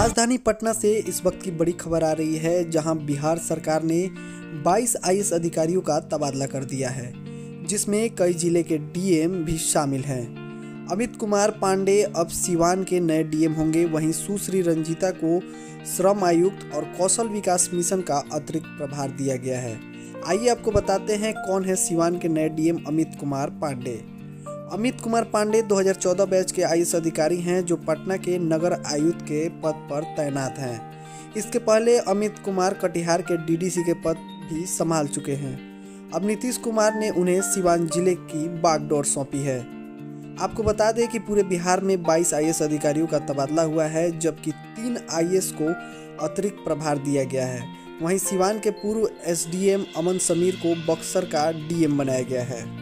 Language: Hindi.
राजधानी पटना से इस वक्त की बड़ी खबर आ रही है, जहाँ बिहार सरकार ने 22 आईएएस अधिकारियों का तबादला कर दिया है, जिसमें कई ज़िले के डीएम भी शामिल हैं। अमित कुमार पांडे अब सिवान के नए डीएम होंगे, वहीं सुश्री रंजीता को श्रम आयुक्त और कौशल विकास मिशन का अतिरिक्त प्रभार दिया गया है। आइए आपको बताते हैं कौन है सिवान के नए डीएम अमित कुमार पांडे। अमित कुमार पांडे 2014 बैच के आईएएस अधिकारी हैं जो पटना के नगर आयुक्त के पद पर तैनात हैं। इसके पहले अमित कुमार कटिहार के डीडीसी के पद भी संभाल चुके हैं। अब नीतीश कुमार ने उन्हें सिवान ज़िले की बागडोर सौंपी है। आपको बता दें कि पूरे बिहार में 22 आईएएस अधिकारियों का तबादला हुआ है, जबकि तीन आईएएस को अतिरिक्त प्रभार दिया गया है। वहीं सिवान के पूर्व एसडीएम अमन समीर को बक्सर का डीएम बनाया गया है।